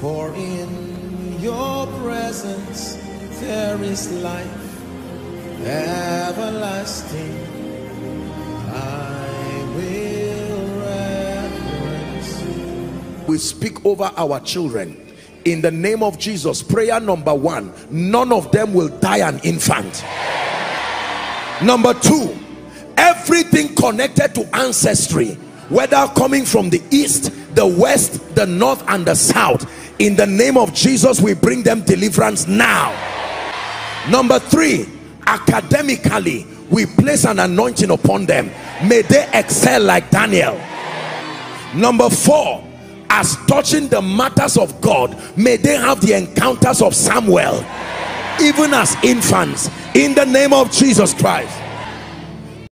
For in your presence there is life everlasting. I will reverence we speak over our children. In the name of Jesus prayer number one none of them will die an infant. Number two everything connected to ancestry whether coming from the east the west the north and the south. In the name of Jesus we bring them deliverance now. Number three academically we place an anointing upon them. May they excel like Daniel. Number four as touching the matters of God may they have the encounters of Samuel even as infants in the name of Jesus Christ